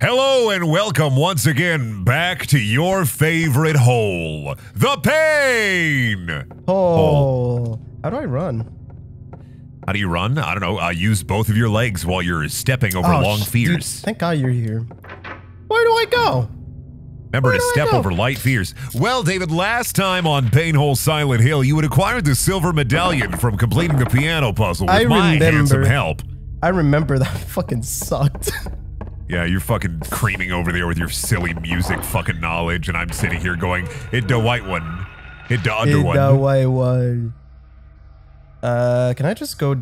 Hello and welcome once again back to your favorite hole, the pain. Oh, how do I run? How do you run? I don't know. Uh, use both of your legs while you're stepping over Oh, long sh- dude, fears. thank God you're here. Where do I go? Remember to where I step over light fears. Well, David, last time on Painhole Silent Hill, you had acquired the silver medallion from completing the piano puzzle with I my handsome help. I remember that fucking sucked. Yeah, you're fucking creaming over there with your silly music fucking knowledge, and I'm sitting here going, hit the white one, hit the under In one. the white one. Uh, can I just go?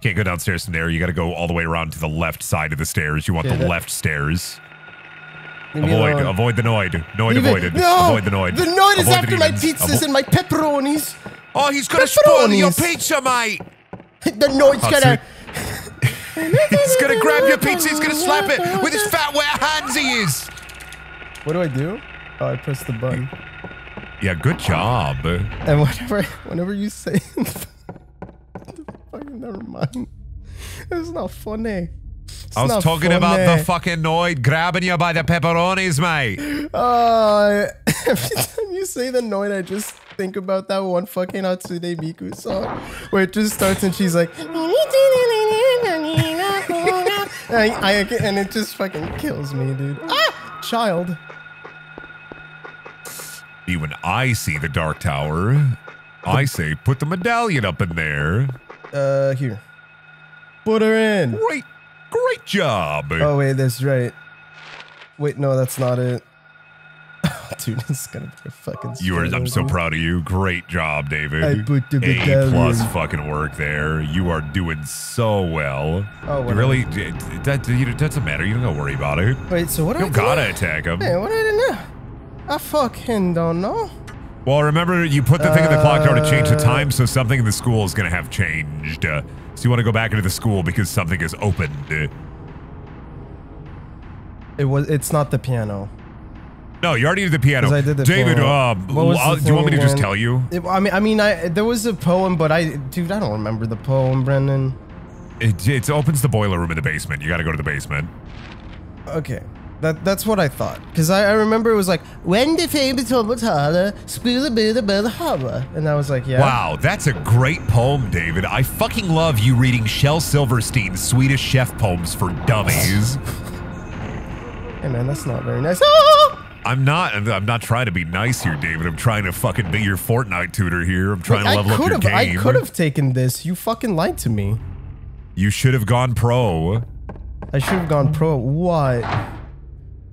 Can't go downstairs from there. You got to go all the way around to the left side of the stairs. You want Okay, the that- left stairs. Avoid, avoid the noid. Noid Leave avoided. No, Avoid the noid. The noid is Avoid the after my pizzas Avo- and my pepperonis. oh, he's gonna spoil your pizza, mate. The noid's Oh, gonna. He's gonna grab your pizza. He's gonna slap it with his fat, wet hands. He is. What do I do? Oh, I press the button. Yeah, good job. And whenever, whenever you say, fucking never mind. It's not funny. It's I was not talking about the fucking noid grabbing you by the pepperonis, mate. Uh, every time you say the noid, I just think about that one fucking Hatsune Miku song where it just starts and she's like, I, I, and it just fucking kills me, dude. Ah, child. See, when I see the Dark Tower, I say put the medallion up in there. Uh, here. Put her in. Great, great job. Oh wait, that's right. Wait, no, that's not it. it's gonna be a fucking. You are. I'm so proud of you. Great job, David. I put the A plus fucking work there. You are doing so well. Oh, you whatever. really. That, that you, doesn't matter. You don't gotta worry about it. Wait, so what You don't do? gotta attack him. Hey, what do I do now? I fucking don't know. Well, remember you put the thing in the clock tower to change the Uh, time, so something in the school is gonna have changed. Uh, so you want to go back into the school because something is opened. Uh, It was. It's not the piano. No, you already did the piano. I did the David, piano. What was I'll- the do you want me to just tell you? It, I mean, I mean, I there was a poem, but I, dude, I don't remember the poem, Brendan. It, it opens the boiler room in the basement. You got to go to the basement. Okay, that that's what I thought, because I, I remember it was like when the famous Tomatata spill a bit about the harbor, and I was like, yeah. Wow, that's a great poem, David. I fucking love you reading Shel Silverstein's Swedish chef poems for dummies. Hey man, that's not very nice. Ah! I'm not. I'm not trying to be nice here, David. I'm trying to fucking be your Fortnite tutor here. I'm trying Wait, to level up your have, game. I could have taken this. You fucking lied to me. You should have gone pro. I should have gone pro. What?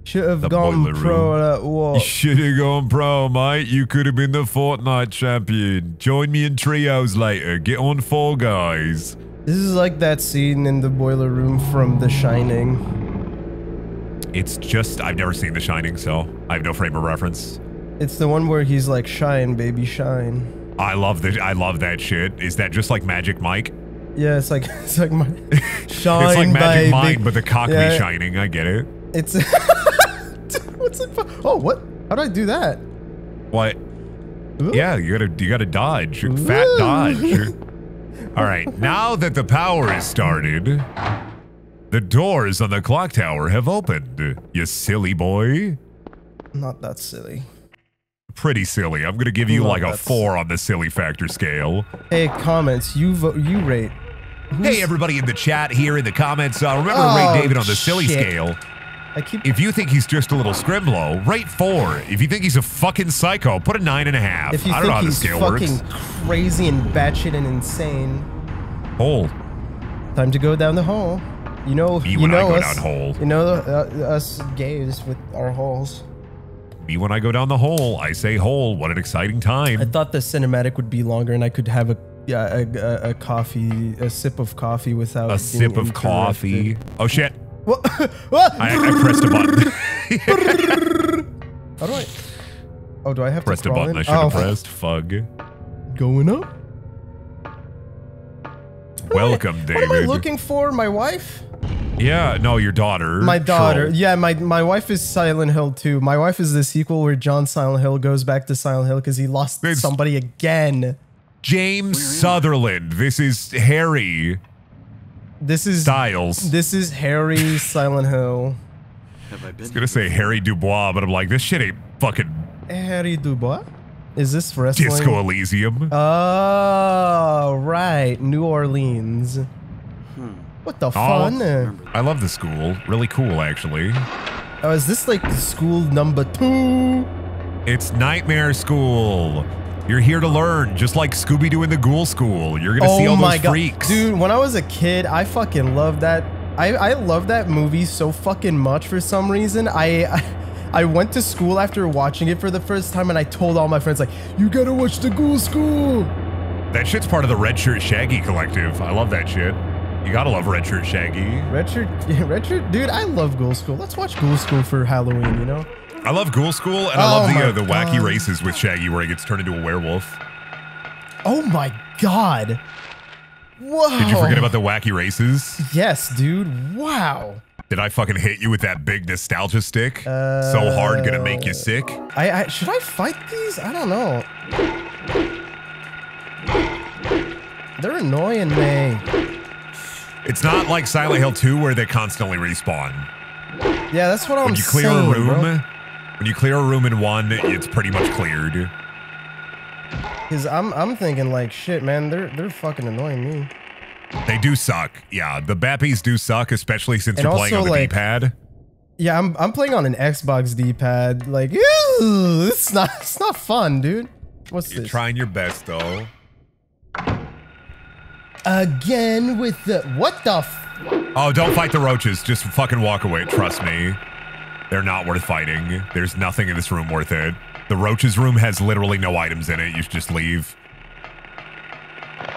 Should have The gone pro. room. At You should have gone pro, mate. You could have been the Fortnite champion. Join me in trios later. Get on Fall Guys. This is like that scene in the boiler room from The Shining. It's just I've never seen The Shining, so I have no frame of reference. It's the one where he's like, "Shine, baby, shine." I love the I love that shit. Is that just like Magic Mike? Yeah, it's like it's like my shine, it's like Magic. Mike, but the cock be Yeah. shining. I get it. It's what's it? Oh, what? How do I do that? What? Ooh. Yeah, you gotta you gotta dodge. Fat dodge. All right, now that the power is started, the doors on the clock tower have opened. You silly boy. Not that silly. Pretty silly. I'm gonna give you Well, like a four on the silly factor scale. Hey, comments. You vote. You rate. Hey, everybody in the chat here in the comments, uh, remember to Oh, rate David on the silly shit. scale. I keep. If you think he's just a little scrimlow, rate four. If you think he's a fucking psycho, put a nine and a half. If you I don't know how think the he's scale fucking works. crazy and batshit and insane, Hole. time to go down the hole. You know, Me you when I know go us. down hole. You know uh, us gays with our holes. Me when I go down the hole, I say hole. What an exciting time. I thought the cinematic would be longer, and I could have a yeah a, a, a coffee, a sip of coffee without a sip of coffee. Oh shit! What? what? I, I pressed a button. How do I? Oh, do I have pressed to a button. in? I should have oh, pressed. Fug. Going up. Welcome, What David. am I looking for? My wife? Yeah, no, your daughter. My daughter. Troll. Yeah, my my wife is Silent Hill too. My wife is the sequel where John Silent Hill goes back to Silent Hill because he lost It's- somebody again. James Sunderland. This is Harry. This is styles. this is Harry Silent Hill. Have I been? I was gonna say Harry Dubois, but I'm like, this shit ain't fucking Harry Dubois. Is this wrestling? Disco Elysium. Oh, right. New Orleans. Hmm. What the oh, fun? I love the school. Really cool, actually. Oh, is this like school number two? It's Nightmare School. You're here to learn, just like Scooby Doo in the Ghoul School. You're gonna see oh all those freaks. Oh dude! When I was a kid, I fucking loved that. I I love that movie so fucking much for some reason. I, I I went to school after watching it for the first time, and I told all my friends like, "You gotta watch the Ghoul School." That shit's part of the Red Shirt Shaggy collective. I love that shit. You gotta love Red Shirt Shaggy. Richard, Richard, dude, I love Ghoul School. Let's watch Ghoul School for Halloween. You know? I love Ghoul School, and I Oh love the uh, the wacky races with Shaggy where he gets turned into a werewolf. Oh my god! Whoa! Did you forget about the wacky races? Yes, dude. Wow. Did I fucking hit you with that big nostalgia stick? so hard, gonna make you sick? I, I should I fight these? I don't know. They're annoying me. It's not like Silent Hill 2 where they constantly respawn. Yeah, that's what I'm When you clear saying, a room, bro. when you clear a room in one, it's pretty much cleared. Cause I'm I'm thinking like shit, man. They're they're fucking annoying me. They do suck. Yeah, the Bappies do suck, especially since And you're playing on the like, D-pad. Yeah, I'm I'm playing on an Xbox D-pad. Like, ew, it's not it's not fun, dude. What's You're this? trying your best, though. Again with the what the? F- Oh, don't fight the roaches. Just fucking walk away. Trust me. They're not worth fighting. There's nothing in this room worth it. The roaches room has literally no items in it. You should just leave.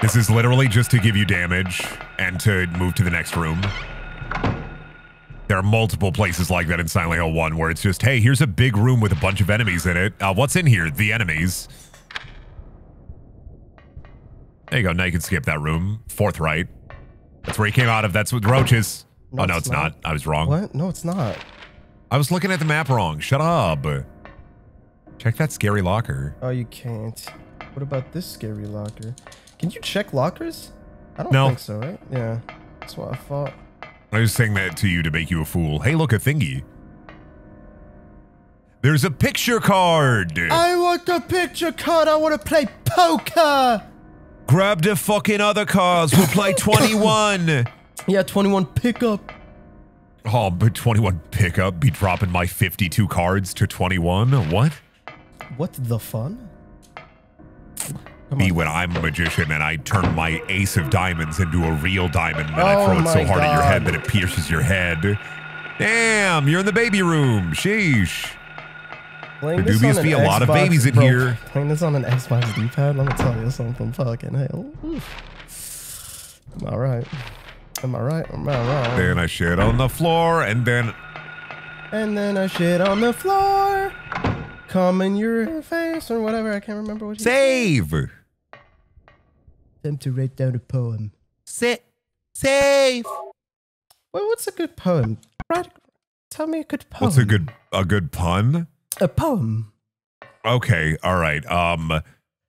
This is literally just to give you damage and to move to the next room. There are multiple places like that in Silent Hill 1 where it's just, hey, here's a big room with a bunch of enemies in it. Uh, what's in here? The enemies. There you go. Now you can skip that room. Fourth right. That's where he came out of. That's with roaches. No, oh, no, it's it's not. not. I was wrong. what? No, it's not. I was looking at the map wrong. Shut up. Check that scary locker. Oh, you can't. What about this scary locker? Can you check lockers? I don't No. think so, right? Yeah, that's what I thought. I was saying that to you to make you a fool. Hey, look, a thingy. There's a picture card. I want the picture card. I want to play poker. Grab the fucking other cards. We'll play 21. Yeah, 21 pickup. oh, but 21 pickup. Be dropping my 52 cards to 21. What? What the fun? Come Me on. when I'm a magician and I turn my ace of diamonds into a real diamond and I Oh throw it so hard at your head that it pierces your head. Damn, you're in the baby room. Sheesh. Playing There do be a lot of babies in bro, here. Playing this on an Xbox D-pad, let me tell you something. Fucking hell. Oof. Am I right? Am I right? Am I wrong? Then I shit on the floor and then And then I shit on the floor. Come in your face or whatever. I can't remember what. said. save. Time to write down a poem. Sit. Save. Well, what's a good poem? Write, tell me a good poem. What's a good a good pun? A poem? Okay, all right. Um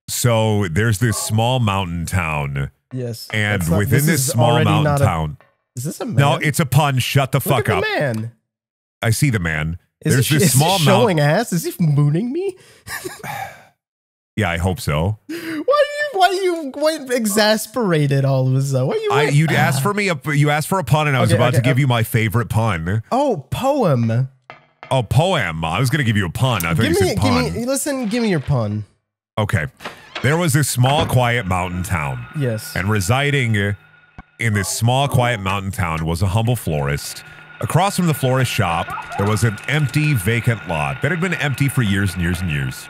so there's this small mountain town Yes. and not- within this, is small mountain a- town. is this a man? No, it's a pun. Shut the Look fuck up. the man. I see the man. Is there's he, this is small he mountain. showing ass? Is he mooning me? Yeah, I hope so. Why are you why are you why exasperated all of a sudden? Why are you I you'd asked for me a you asked for a pun and I was Okay, about to give you my favorite pun. Oh, poem. Oh, poem. I was gonna give you a pun. I thought you Give said me pun. give me listen, give me your pun. Okay. There was this small, quiet mountain town, Yes. and residing in this small, quiet mountain town was a humble florist. Across from the florist shop, there was an empty, vacant lot that had been empty for years and years and years.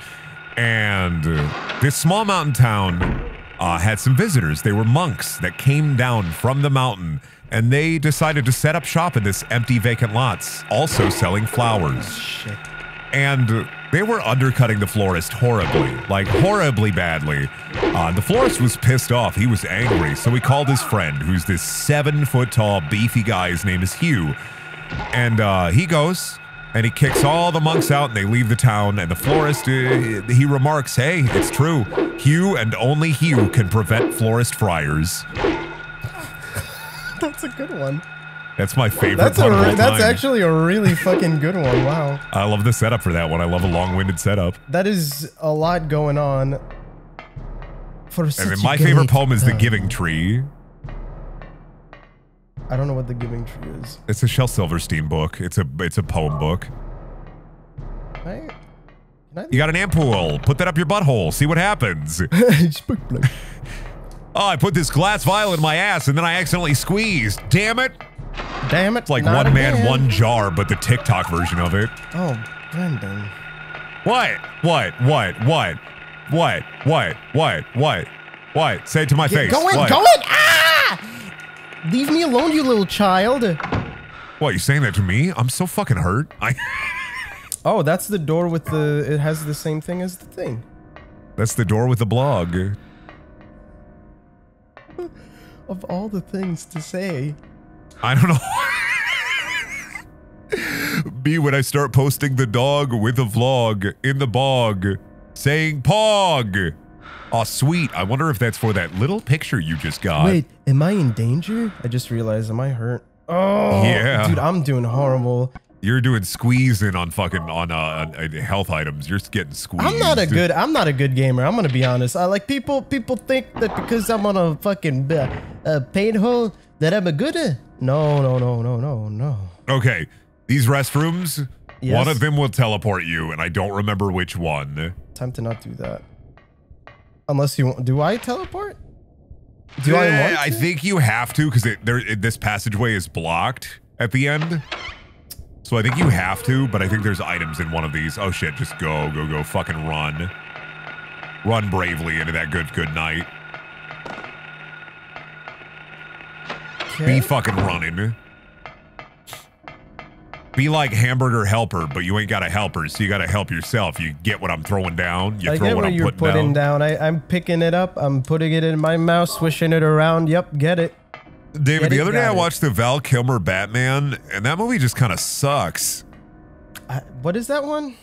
And uh, this small mountain town uh, had some visitors. They were monks that came down from the mountain, and they decided to set up shop in this empty, vacant lots, also selling flowers Shit. and they were undercutting the florist horribly, like horribly badly. Uh, the florist was pissed off. He was angry, so he called his friend, who's this seven foot tall, beefy guy. His name is Hugh. And uh, he goes and he kicks all the monks out, and they leave the town. And the florist, uh, he remarks, "Hey, it's true. Hugh and only Hugh can prevent florist friars." That's a good one. That's my favorite That's a that's time. actually a really fucking good one. Wow. I love the setup for that one. I love a long-winded setup. That is a lot going on. For And such then a my favorite poem is The. Giving Tree. I don't know what the Giving Tree is. It's a Shel Silverstein book. It's a it's a poem book. I You got an ampoule. Put that up your butthole. See what happens. Oh, I put this glass vial in my ass and then I accidentally squeezed. Damn it. Damn it! It's like one man, again. one jar, but the TikTok version of it. Oh, Brendan. What? What? What? What? What? What? What? What? What? Say it to my face. Go in, what? go in! Ah! Leave me alone, you little child. What? You saying that to me? I'm so fucking hurt. I. Oh, that's the door with the. It has the same thing as the thing. That's the door with the blog. Of all the things to say. I don't know. Me when I start posting the dog with a vlog in the bog saying pog. Oh, sweet. I wonder if that's for that little picture you just got. Wait, am I in danger? I just realized, am I hurt? Oh, Yeah. Dude, I'm doing horrible. You're doing squeezing on fucking on uh, on, uh, health items. You're getting squeezed. I'm not a good. I'm not a good gamer. I'm gonna be honest. I like people. People think that because I'm on a fucking uh, uh, Pain Hole that I'm a good. Uh, no, no, no, no, no, no. Okay, these restrooms. Yes. One of them will teleport you, and I don't remember which one. Time to not do that. Unless you. Do I teleport? Do I Eh, want? I think you have to because there it- this passageway is blocked at the end. So I think you have to, but I think there's items in one of these. Oh shit! Just go, go, go! Fucking run, run bravely into that good, good night. Be fucking running. Be like hamburger helper, but you ain't got a helper, so you got to help yourself. You get what I'm throwing down. You I throw what I'm you're putting, putting down. down. I, I'm picking it up. I'm putting it in my mouth, swishing it around. Yep, get it. David, the other day I watched the Val Kilmer Batman, and that movie just kind of sucks. I, what is that one?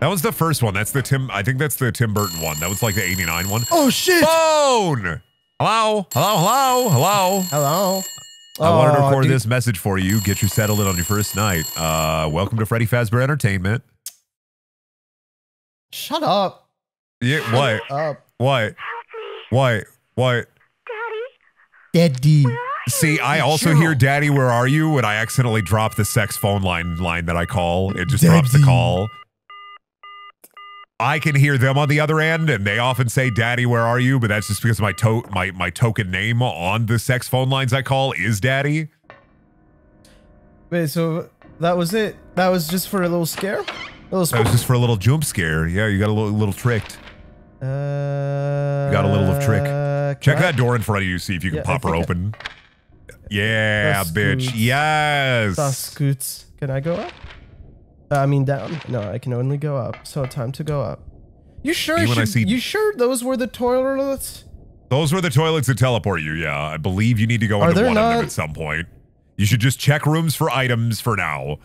That was the first one. That's the Tim. I think that's the Tim Burton one. That was like the '89 one. Oh shit! Phone. Hello, hello, hello, hello. Hello. I wanted to Oh, record dude. this message for you. Get you settled in on your first night. Uh, welcome to Freddy Fazbear Entertainment. Shut up. Yeah. What? Up. What? What? What? Daddy. See, I also Sure. hear "Daddy, where are you?" when I accidentally drop the sex phone line line that I call. It just drops the call. I can hear them on the other end, and they often say "Daddy, where are you?" But that's just because my to- my my token name on the sex phone lines I call is Daddy. Wait, so that was it? That was just for a little scare? A little That was just for a little jump scare. Yeah, you got a little, little tricked. Uh, got a little of trick. Check I- that door in front of you, see if you can Yeah, pop her think I- open. Yeah, That's bitch. good. Yes. That's scoots. Can I go up? Uh, I mean down. No, I can only go up. So time to go up. You sure? Even I should- see- You sure those were the toilets? Those were the toilets that teleport you. Yeah, I believe you need to go Are into there one of them at some point. You should just check rooms for items for now.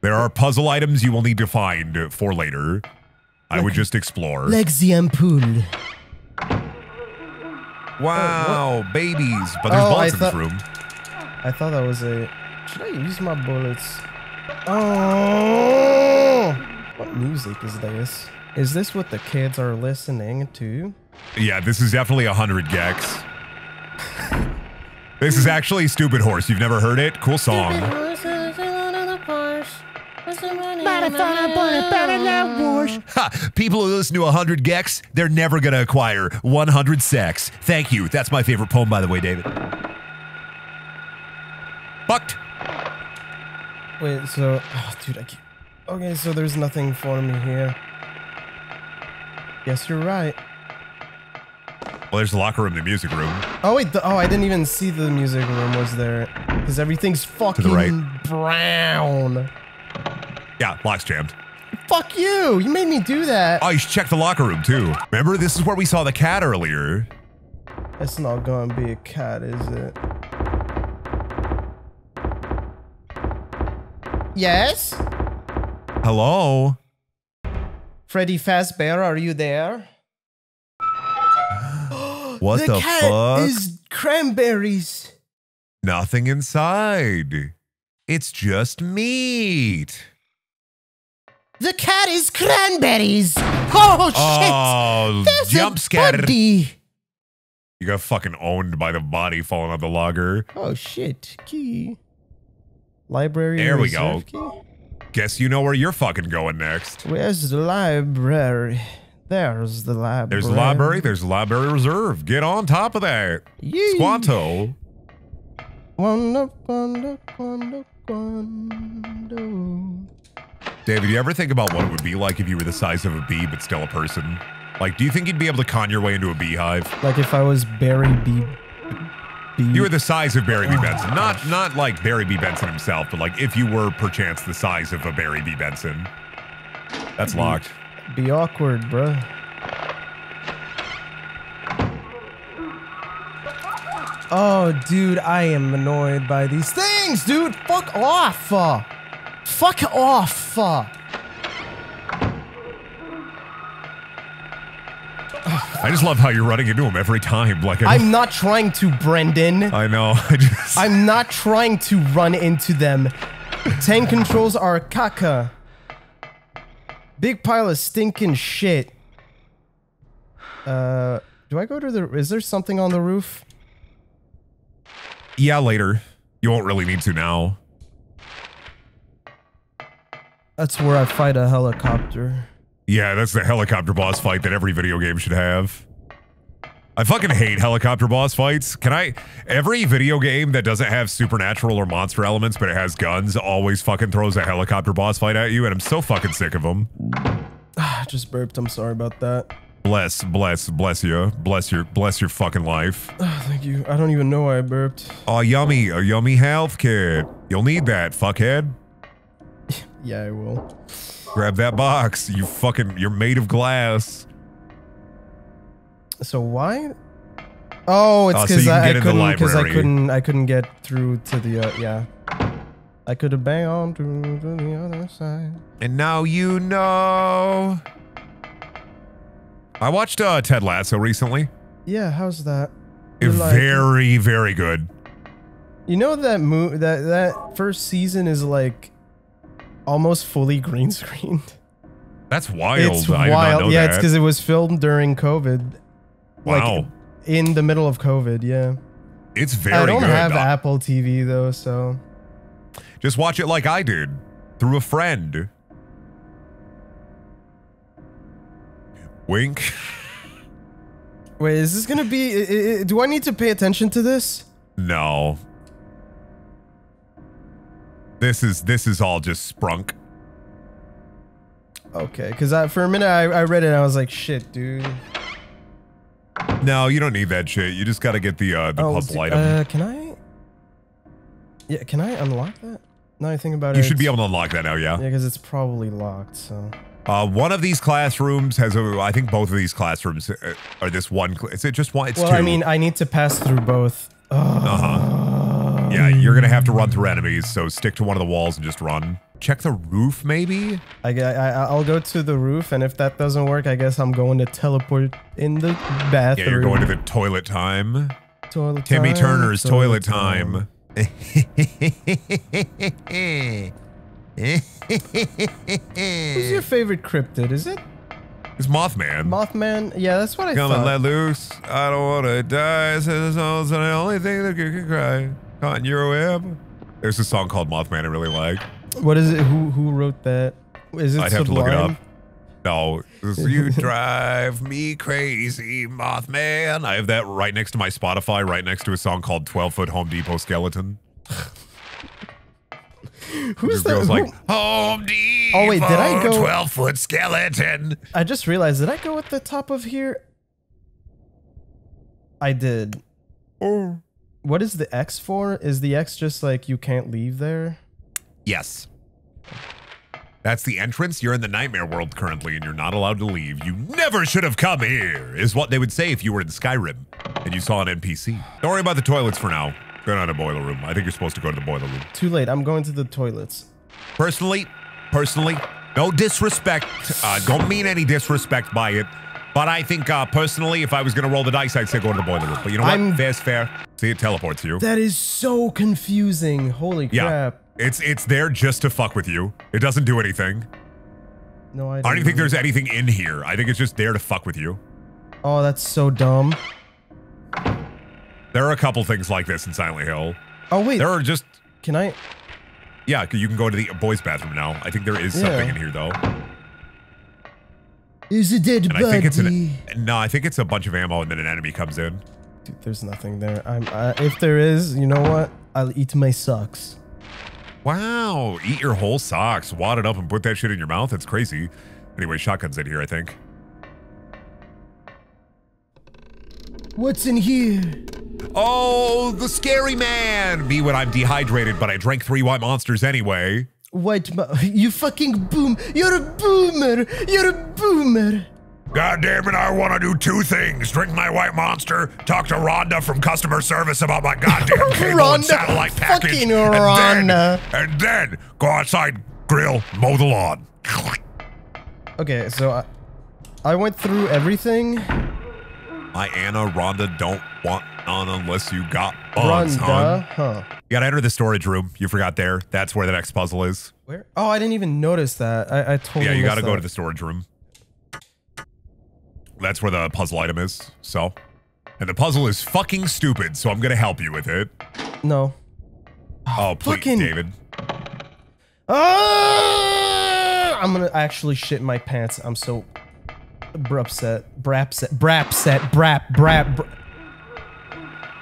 There are puzzle items you will need to find for later. I would just explore. Like the ampoule. Wow, oh, babies! But there's Oh, I bullets in this room. I thought that was a. Should I use my bullets? Oh! What music is this? Is this what the kids are listening to? Yeah, this is definitely a hundred gecs. this is actually Stupid Horse. You've never heard it? Cool song. Ha! People who listen to 100 gecs, they're never going to acquire 100 sex. Thank you. That's my favorite poem, by the way, David. Fucked. Wait, so. Oh, dude, I keep. Okay, so there's nothing for me here. Yes, you're right. Well, there's the locker room, the music room. Oh, wait. The, oh, I didn't even see the music room was there. Because everything's fucking right. brown. Yeah, lock's jammed. Fuck you! You made me do that. Oh, you should check the locker room, too. Remember, this is where we saw the cat earlier. It's not gonna be a cat, is it? Yes? Hello? Freddy Fazbear, are you there? What the, cat fuck? is cranberries. Nothing inside. It's just meat. The cat is cranberries. Oh, oh shit! Oh, There's jump a scare. buddy. You got fucking owned by the body falling on the logger. Oh shit! Key. Library. There we go. Key? Guess you know where you're fucking going next. Where's the library? There's the library. There's the library. There's the library reserve. Get on top of that. Yee. Squanto. David, you ever think about what it would be like if you were the size of a bee but still a person? Like, do you think you'd be able to con your way into a beehive? Like if I was Barry B. B. You were the size of Barry B. Benson. Not not like Barry B. Benson himself, but like if you were perchance the size of a Barry B. Benson. That's locked. Be awkward, bruh. Oh, dude, I am annoyed by these things, dude. Fuck off. uh. Fuck off. Uh. I just love how you're running into him every time. Like I'm not trying to, Brendan. I know. I just I'm not trying to run into them. Tank controls are caca. Big pile of stinking shit. Uh, do I go to the? Is there something on the roof? yeah. Later, you won't really need to now. That's where I fight a helicopter. Yeah, that's the helicopter boss fight that every video game should have. I fucking hate helicopter boss fights. Can I? Every video game that doesn't have supernatural or monster elements, but it has guns, always fucking throws a helicopter boss fight at you, and I'm so fucking sick of them. I just burped. I'm sorry about that. Bless, bless, bless you, bless your, bless your fucking life. Oh, thank you. I don't even know why I burped. Oh, yummy, a yummy health kit. You'll need that, fuckhead. Yeah, I will. Grab that box. You fucking, you're made of glass. So why? Oh, it's Oh, so because you can I, I couldn't because I couldn't I couldn't get through to the uh, yeah. I could have banged on to, to the other side. And now you know. I watched uh, Ted Lasso recently. Yeah, how's that? Like very, very good. You know that mo- that that first season is like almost fully green screened. That's wild. It's I wild. know Yeah, that. it's because it was filmed during COVID. wow. Like in the middle of COVID. Yeah. it's very I don't good. have Uh, Apple TV though, so Just watch it like I did through a friend. Wink. wait, is this gonna be? i- i- do I need to pay attention to this? No. This is this is all just sprunk. Okay, because for a minute I, I read it and I was like, shit, dude. No, you don't need that shit. You just got to get the uh, the Oh, d- item. Uh, can I? Yeah, can I unlock that? Now I think about you it. You should be able to unlock that now. Yeah. Yeah, because it's probably locked. So Uh, one of these classrooms has a. I think both of these classrooms uh, are this one. Is it just one? It's well, two. I mean, I need to pass through both. Uh-huh. Yeah, you're gonna have to run through enemies, so stick to one of the walls and just run. Check the roof, maybe. I, I, I'll go to the roof, and if that doesn't work, I guess I'm going to teleport in the bathroom. Yeah, you're going to the toilet time. toilet Timmy time, Turner's toilet time. Who's your favorite cryptid? Is it It's Mothman. Mothman? Yeah, that's what I Come and thought. let loose. I don't want to die. The the only thing that you can cry. In your. There's a song called Mothman I really like. what is it? Who who wrote that? Is it I'd have to look it up. No, you drive me crazy, Mothman. I have that right next to my Spotify, right next to a song called 12 Foot Home Depot Skeleton. Who's that? like, Who- Home Depot. Oh, wait, did I go- 12 Foot Skeleton. I just realized. Did I go at the top of here? I did. Oh. What is the X for? Is the X just like you can't leave there? Yes. That's the entrance. You're in the nightmare world currently, and you're not allowed to leave. You never should have come here, is what they would say if you were in Skyrim and you saw an NPC. Don't worry about the toilets for now. Go down to a boiler room. I think you're supposed to go to the boiler room. Too late. I'm going to the toilets. Personally, personally, no disrespect. Uh, don't mean any disrespect by it. But I think uh, personally, if I was gonna roll the dice, I'd say go to the boiler room. But you know what? I'm- Fair's fair. See, it teleports you. That is so confusing. Holy Yeah. crap. It's it's there just to fuck with you. It doesn't do anything. No, I don't, I don't even think there's anything in here. I think it's just there to fuck with you. Oh, that's so dumb. There are a couple things like this in Silent Hill. Oh wait, There are just can I? yeah, you can go to the boys' bathroom now. I think there is something in here though. Is a dead And I think it's an no, I think it's a bunch of ammo and then an enemy comes in. Dude, there's nothing there. I'm. Uh, if there is, you know what? I'll eat my socks. Wow, eat your whole socks, wad it up and put that shit in your mouth. That's crazy. Anyway, shotgun's in here, I think. What's in here? Oh, the scary man! Me when I'm dehydrated, but I drank three white monsters anyway. White mo- You fucking boom. You're a boomer. You're a boomer. God damn it, I want to do two things. Drink my white monster, talk to Rhonda from customer service about my goddamn cable and Rhonda, satellite package. fucking and Rhonda. Then, and then go outside, grill, mow the lawn. Okay, so I, I went through everything. My Anna, Rhonda don't want none unless you got bugs, Rhonda, hon. huh? You gotta enter the storage room. You forgot there. That's where the next puzzle is. Where? Oh, I didn't even notice that. I, I totally. Yeah, you gotta go to the storage room. That's where the puzzle item is. So, and the puzzle is fucking stupid. So I'm gonna help you with it. No. Oh, please, fucking- David. Ah! I'm gonna actually shit my pants. I'm so br- upset. Brapset. Brapset. Brap. Brap. Br-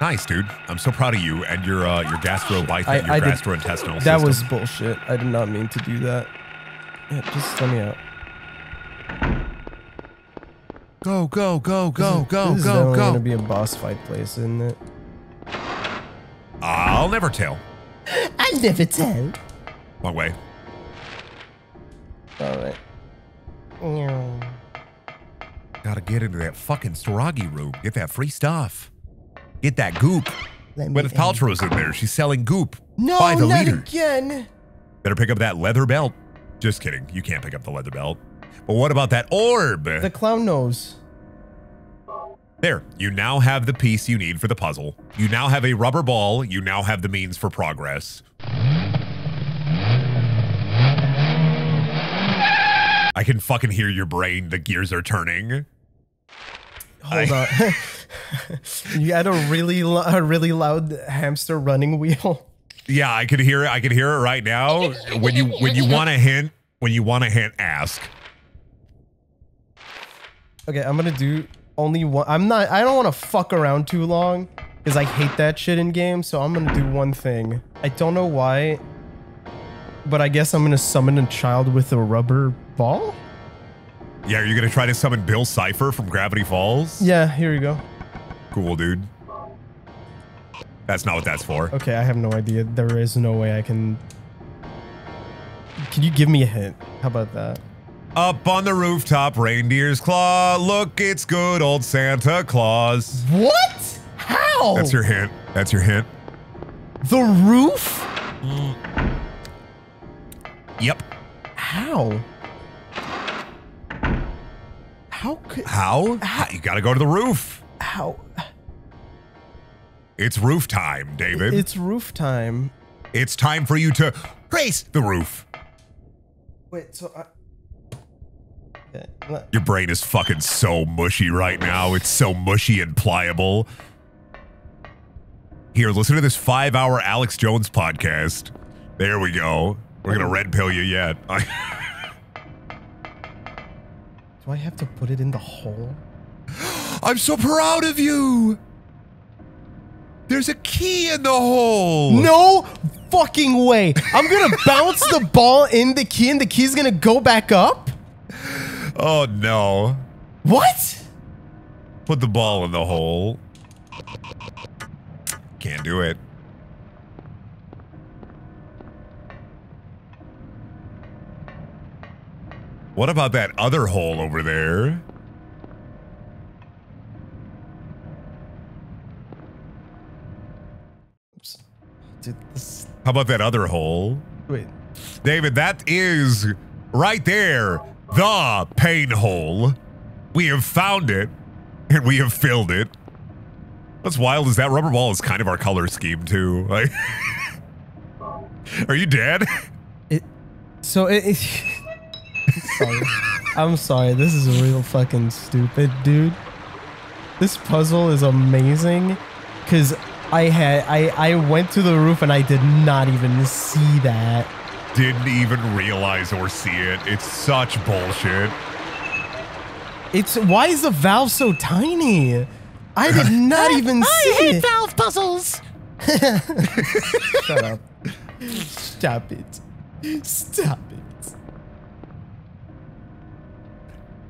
Nice, dude. I'm so proud of you and your uh, your gastro I- your I did- that system. was bullshit. I did not mean to do that. Yeah, just let me out. go go go go go this is go definitely go. gonna be a boss fight place, isn't it? I'll never tell. I'll never tell. Long way. All right. Meow. Gotta get into that fucking Storagi room. Get that free stuff. Get that goop. Gwyneth. Paltrow's in there. She's selling goop. No, by the not liter. again. Better pick up that leather belt. Just kidding. You can't pick up the leather belt. But what about that orb? The clown nose. there. You now have the piece you need for the puzzle. You now have a rubber ball. You now have the means for progress. I can fucking hear your brain. The gears are turning. Hold on. you had a really, lo- a really loud hamster running wheel. Yeah, I could hear it. I could hear it right now. When you when you want a hint, when you want a hint, ask. Okay, I'm gonna do only one. I'm not. I don't want to fuck around too long because I hate that shit in games. So I'm gonna do one thing. I don't know why, but I guess I'm gonna summon a child with a rubber ball. Yeah, are you gonna try to summon Bill Cipher from Gravity Falls? Yeah, here you go. Cool, dude. That's not what that's for. Okay, I have no idea. There is no way I can. Can you give me a hint? How about that? Up on the rooftop, reindeer's claw. Look, it's good old Santa Claus. What? How? That's your hint. That's your hint. the roof? Mm. Yep. How? How could How? You gotta go to the roof. how? It's roof time, David. It's, roof time. It's time for you to race the roof. Wait, so I. Okay, Your brain is fucking so mushy right now. It's so mushy and pliable. Here, listen to this five hour Alex Jones podcast. There we go. We're gonna red pill you yet. Do I have to put it in the hole? I'm so proud of you. There's a key in the hole. No fucking way! I'm gonna bounce the ball in the key, and the key's gonna go back up. Oh no. What? Put the ball in the hole. Can't do it. What about that other hole over there? How about that other hole? Wait. David, that is right there the pain hole. we have found it and we have filled it. What's wild is that rubber ball is kind of our color scheme too. Like, are you dead? It, so it. it sorry. I'm sorry. This is a real fucking stupid, dude. This puzzle is amazing because I had I I went to the roof and I did not even see that. Didn't even realize or see it. It's such bullshit. It's why is the valve so tiny? I did not even see it. valve puzzles. Shut up. Stop it. Stop it.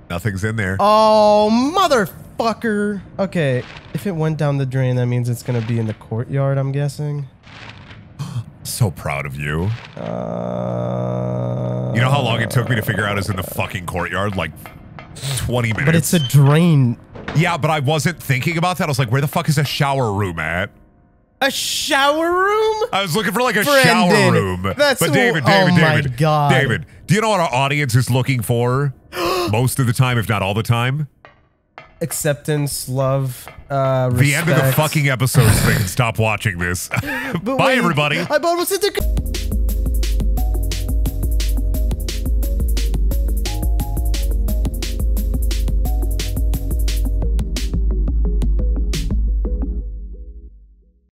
Nothing's in there. Oh, motherfucker. Okay, if it went down the drain, that means it's gonna be in the courtyard, I'm guessing. So proud of you. Uh, You know how long it took me to figure out it's in the fucking courtyard? Like 20 minutes. But it's a drain. Yeah, but I wasn't thinking about that. I was like, where the fuck is a shower room at? A shower room? I was looking for like a Brendan, shower room. that's but David, David, oh my David, God. David, do you know what our audience is looking for most of the time, if not all the time? Acceptance, love, uh, The end of the fucking episode so they can stop watching this. Bye, wait, everybody. I bought was it the